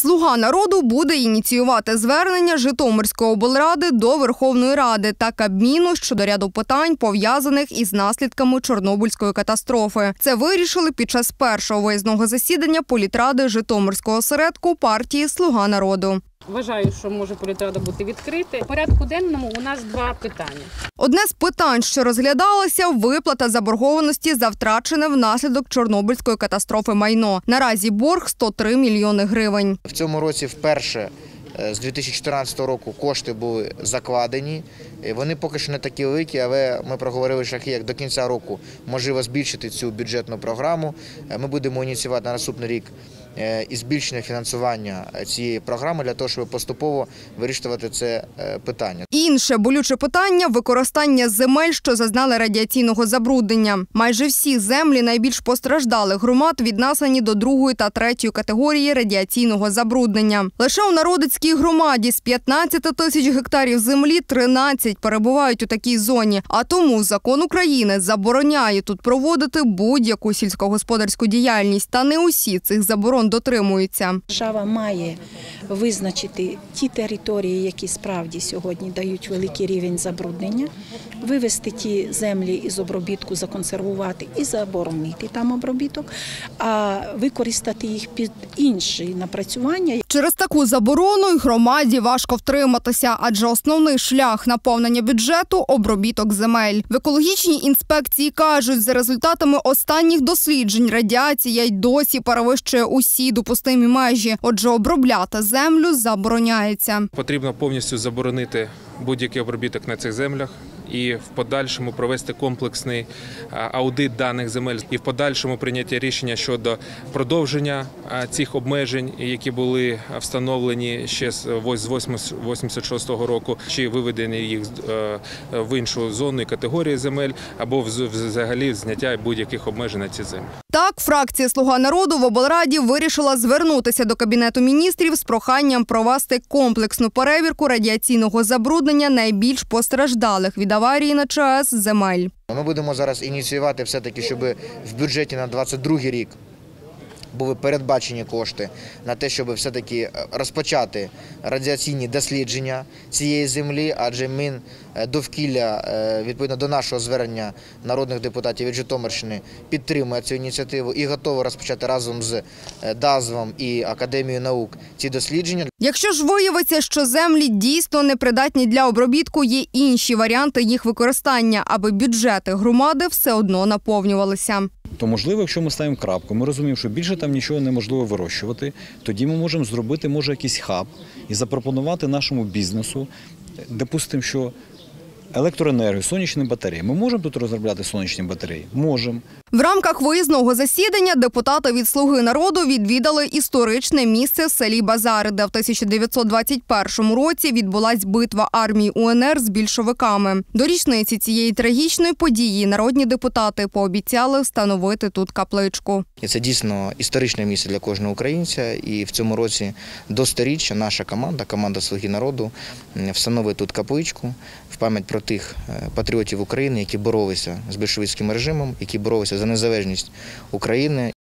Слуга народу буде ініціювати звернення Житомирської облради до Верховної Ради та Кабміну щодо ряду питань, пов'язаних із наслідками Чорнобильської катастрофи. Це вирішили під час першого виїзного засідання політради Житомирського осередку партії Слуга народу. Вважаю, що може політрада бути відкрити. В порядку денному у нас два питання. Одне з питань, що розглядалося, виплата заборгованості за втрачене внаслідок Чорнобильської катастрофи майно. Наразі борг 103 мільйони гривень. В цьому році вперше е, з 2014 року кошти були закладені. Вони поки що не такі великі, але ми проговорили шляхи, як до кінця року можливо збільшити цю бюджетну програму. Е, Ми будемо ініціювати на наступний рік е, і збільшення фінансування цієї програми для того, щоб поступово вирішувати це е, питання. Інше болюче питання використання земель, що зазнали радіаційного забруднення. Майже всі землі найбільш постраждалих громад віднесені до другої та третьої категорії радіаційного забруднення. Лише у народицькій громаді з 15 тисяч гектарів землі 13 перебувають у такій зоні. А тому закон України забороняє тут проводити будь-яку сільськогосподарську діяльність. Та не усі цих заборон дотримуються. Держава має визначити ті території, які справді сьогодні дають великий рівень забруднення, вивести ті землі із обробітку, законсервувати і заборонити там обробіток, а використати їх під інші напрацювання, Через таку заборону й громаді важко втриматися, адже основний шлях наповнення бюджету обробіток земель. В екологічній інспекції кажуть, за результатами останніх досліджень радіація й досі перевищує усі допустимі межі. Отже, обробляти землю забороняється. Потрібно повністю заборонити будь-який обробіток на цих землях і в подальшому провести комплексний аудит даних земель і в подальшому прийняття рішення щодо продовження цих обмежень, які були встановлені ще з вось- з 86-го року, чи виведення їх е, в іншу зону і категорії земель, або взагалі зняття будь-яких обмежень на ці землі. Так, фракція Слуга народу в облраді вирішила звернутися до кабінету міністрів з проханням провести комплексну перевірку радіаційного забруднення найбільш постраждалих від аварії на ЧАЕС земель. Ми будемо зараз ініціювати все-таки, щоб в бюджеті на 22 рік були передбачені кошти на те, щоб все-таки е, розпочати радіаційні дослідження цієї землі, адже Мін е, довкілля, е, відповідно до нашого звернення народних депутатів від Житомирщини, підтримує цю ініціативу і готовий розпочати разом з ДАЗВом і Академією наук ці дослідження. Якщо ж виявиться, що землі дійсно непридатні для обробітку, є інші варіанти їх використання, аби бюджети громади все одно наповнювалися. то можливо, якщо ми ставимо крапку, ми розуміємо, що більше там нічого неможливо вирощувати, тоді ми можемо зробити може якийсь хаб і запропонувати нашому бізнесу, допустимо, що електроенергію, сонячні батареї. Ми можемо тут розробляти сонячні батареї? Можемо. В рамках виїзного засідання депутати від Слуги народу відвідали історичне місце в селі Базари, де в 1921 році відбулась битва армії УНР з більшовиками. До річниці цієї трагічної події народні депутати пообіцяли встановити тут капличку. І це дійсно історичне місце для кожного українця. І в цьому році до сторіччя наша команда, команда Слуги народу, встановить тут капличку в пам'ять про тих е, патріотів України, які боролися з більшовицьким режимом, які боролися за незалежність України.